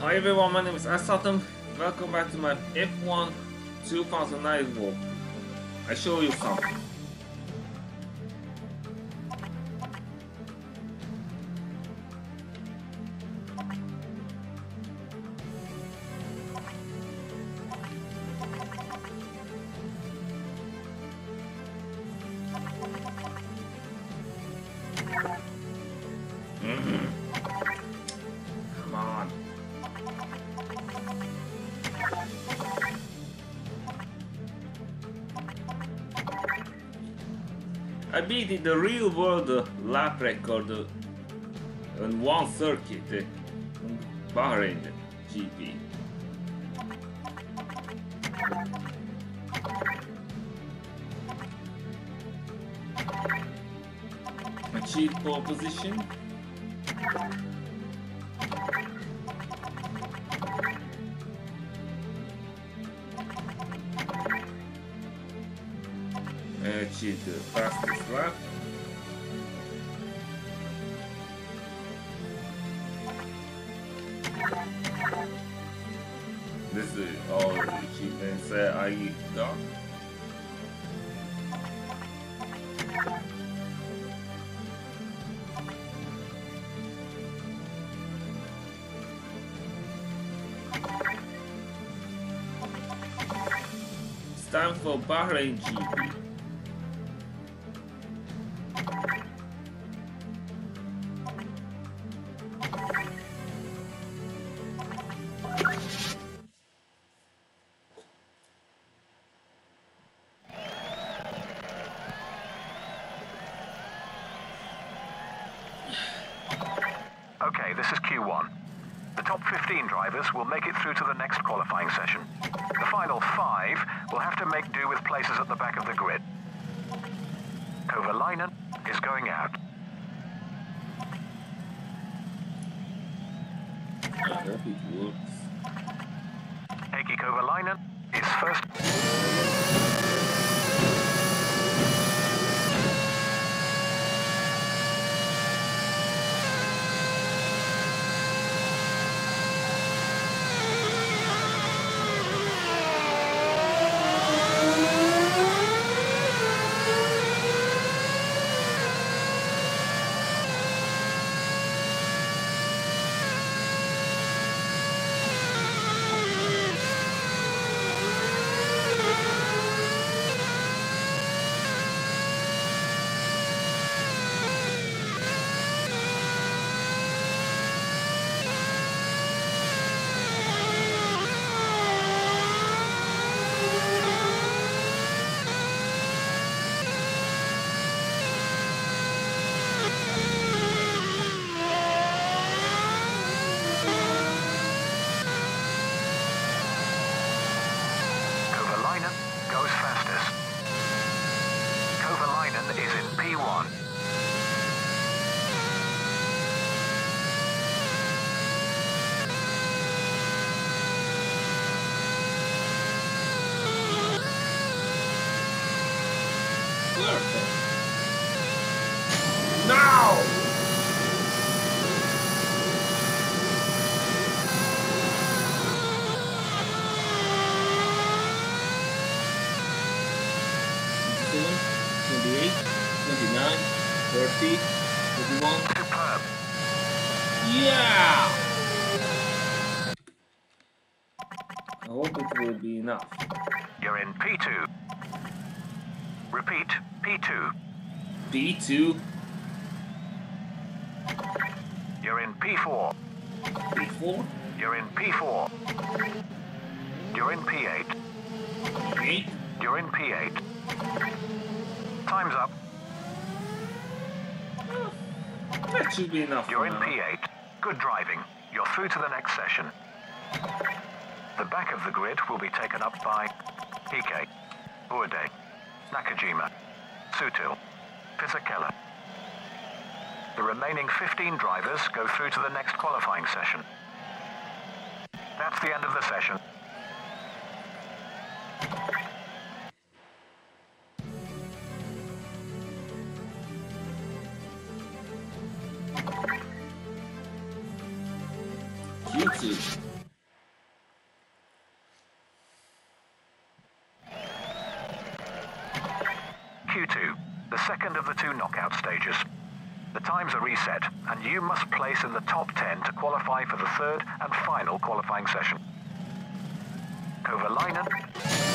Hi everyone, my name is Asatom. Welcome back to my F1 2009 walk. I show you something. Beat the real world uh, lap record uh, on one circuit uh, in Bahrain GP. Achieve pole position. Achieve the fastest lap. This is all the achievements that I got. It's time for Bahrain GP. Kovalainen is going out. I hope it works. Heikki Kovalainen is first. Kovalainen goes fastest. Kovalainen is in P1. Perfect. Now! Twenty-seven, twenty-eight, twenty-nine, thirty, thirty-one. Superb. Yeah! I hope it will be enough. You're in P2. Repeat, P2. B2, You're in P4. P4? You're in P4. You're in P8. P8? You're in P8. Time's up. that should be enough. You're in now. P8. Good driving. You're through to the next session. The back of the grid will be taken up by Ike, Urde, Nakajima, Sutil, Fisichella. The remaining 15 drivers go through to the next qualifying session. That's the end of the session. Q2, the second of the two knockout stages. The times are reset, and you must place in the top 10 to qualify for the third and final qualifying session. Kovalainen.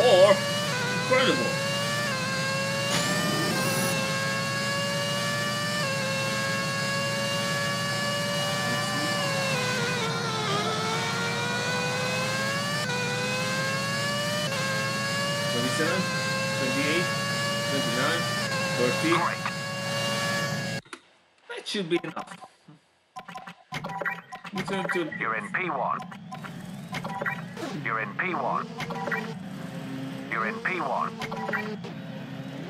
Four? Incredible. Twenty-seven, twenty-eight, twenty-nine, thirty. That should be enough. We turn to You're in P1. You're in P1. You're in P1.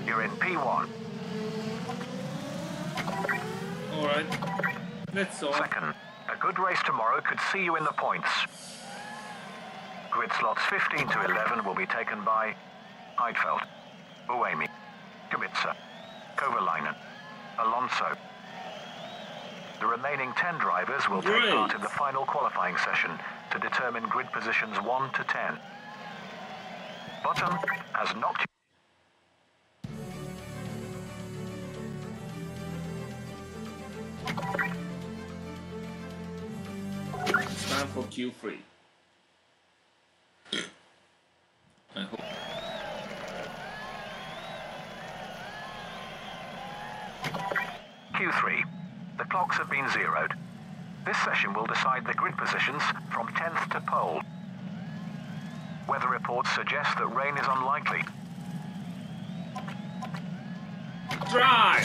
You're in P1. all right. That's all. Second, a good race tomorrow could see you in the points. Grid slots 15 to 11 will be taken by Heidfeld, Buemi, Kubica, Kovalainen, Alonso. The remaining 10 drivers will take part in the final qualifying session to determine grid positions 1 to 10. Bottom has knocked It's time for Q3. I hope. Q3. The clocks have been zeroed. This session will decide the grid positions from 10th to pole. Weather reports suggest that rain is unlikely. Drive!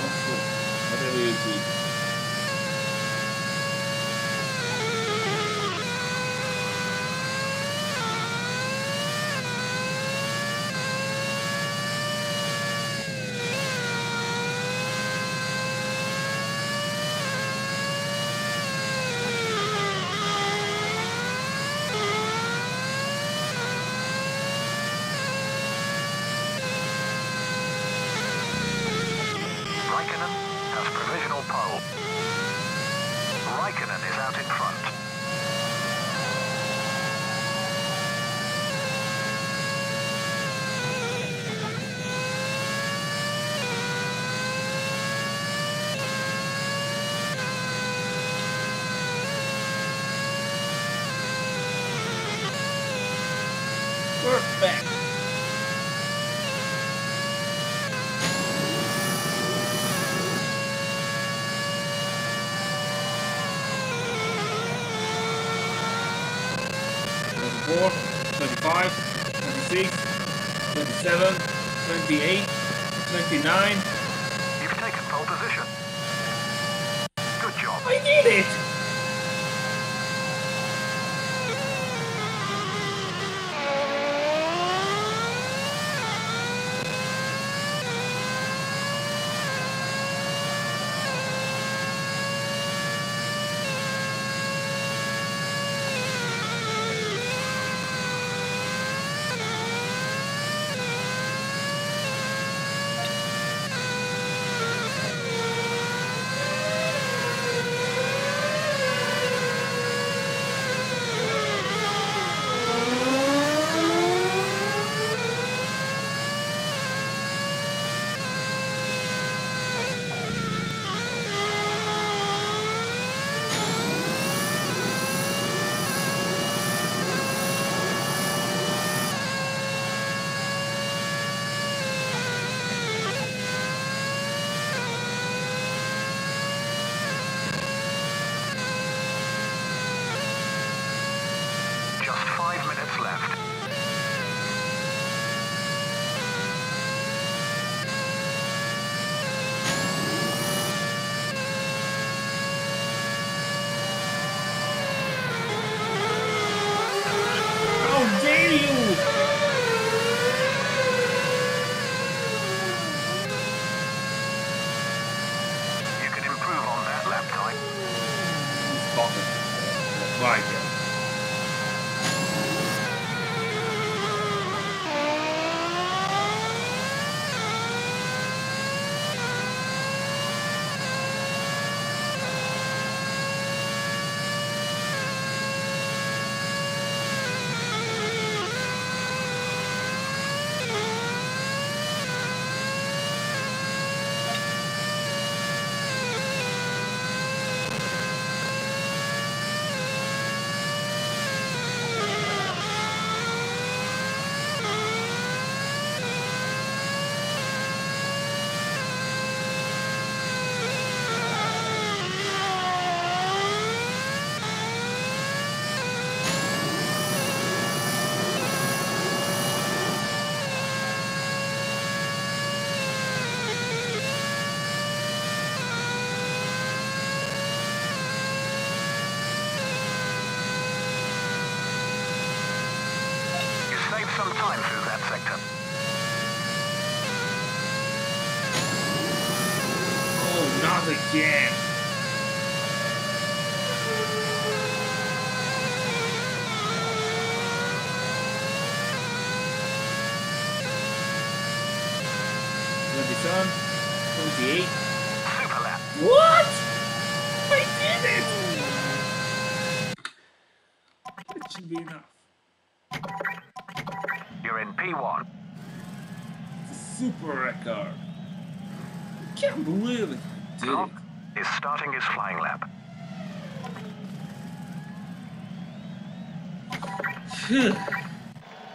Also, whatever you do. Raikkonen has provisional pole. Raikkonen is out in front. Perfect. Twenty-four, twenty-five, twenty-six, twenty-seven, twenty-eight, twenty-nine. Time through that sector. Oh, not again. Twenty-seven, twenty-eight. Can't believe it. Did is starting his flying lap.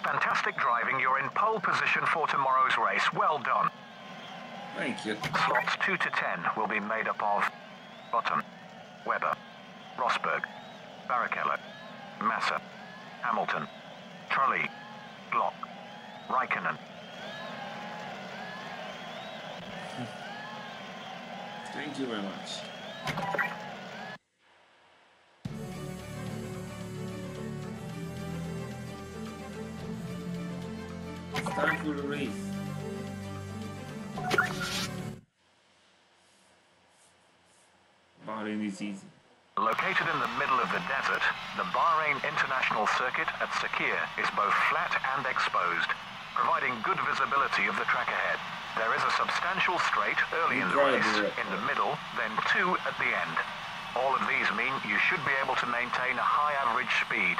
Fantastic driving. You're in pole position for tomorrow's race. Well done. Thank you. Slots 2 to 10 will be made up of Button, Webber, Rosberg, Barrichello, Massa, Hamilton, Trulli, Glock, Raikkonen. Thank you very much. It's time for the race. Bahrain is easy. Located in the middle of the desert, the Bahrain International Circuit at Sakhir is both flat and exposed, providing good visibility of the track ahead. There is a substantial straight early in the race, in the middle, then two at the end. All of these mean you should be able to maintain a high average speed.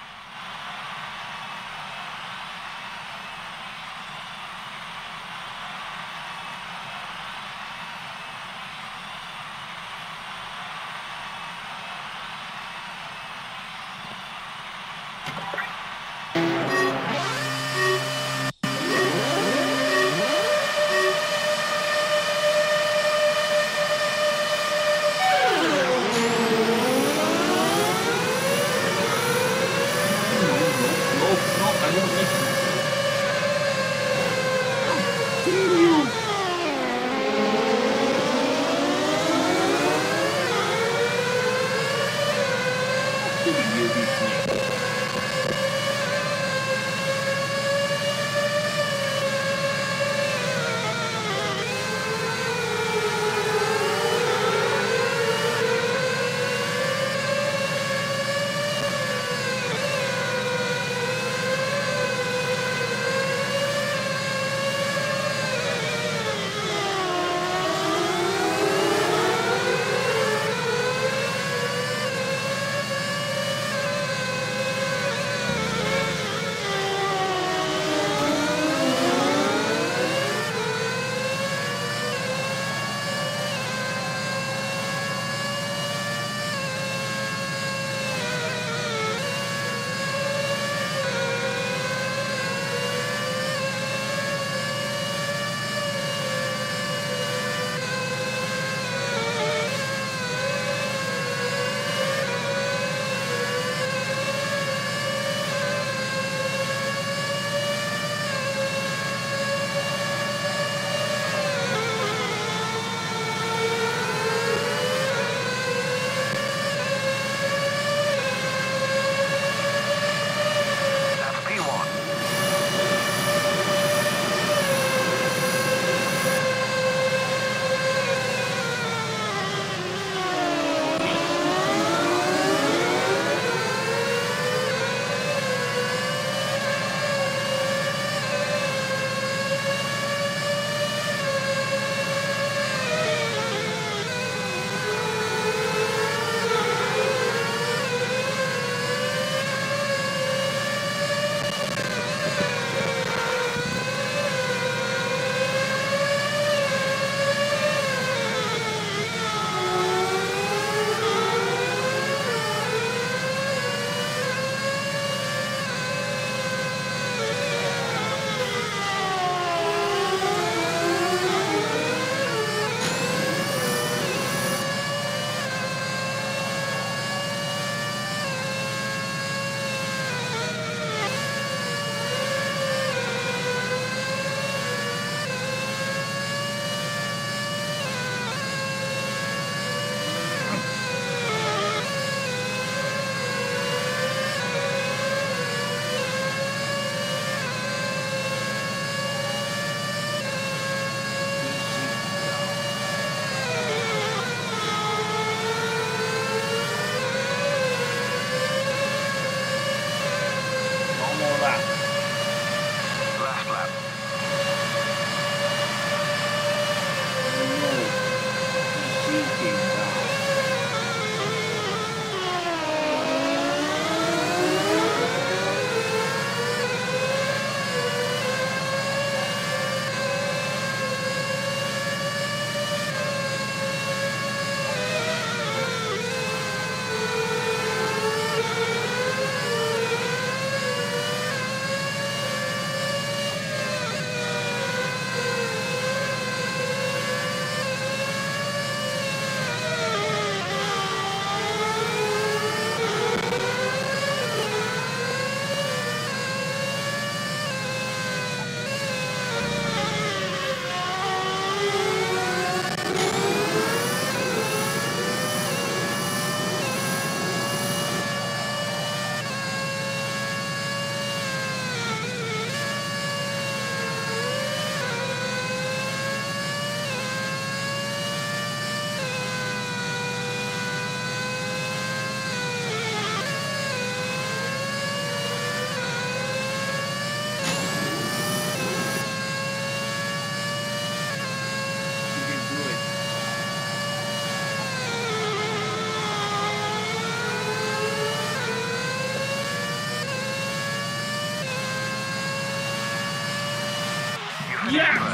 Finished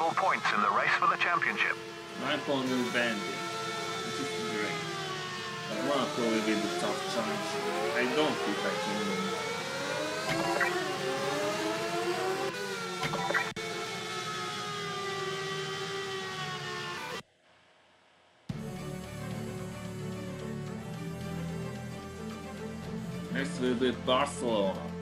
valuable points in the race for the championship. My opponent Bandy, which is great. I want to go with the tough challenge. I don't think I can win. Next will be Barcelona.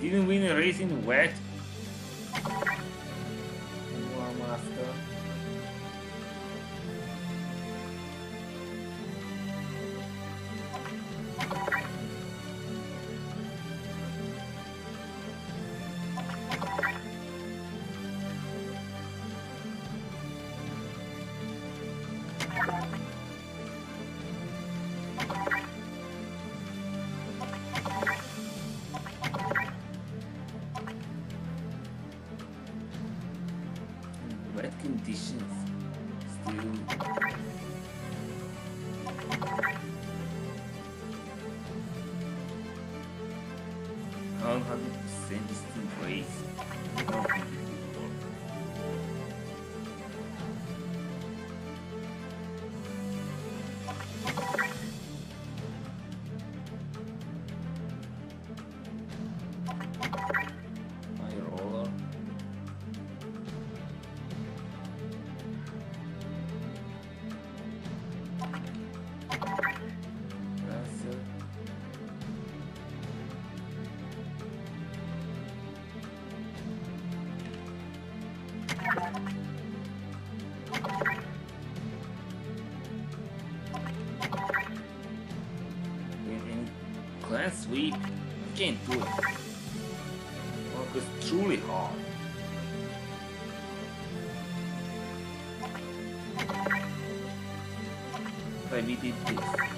Didn't win a race in wet? 100% raise. Sweep, I can't do it. Well, it's truly hard. We did this.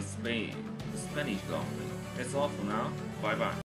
Spain, Spanish Gauntlet. That's all for now. Bye bye.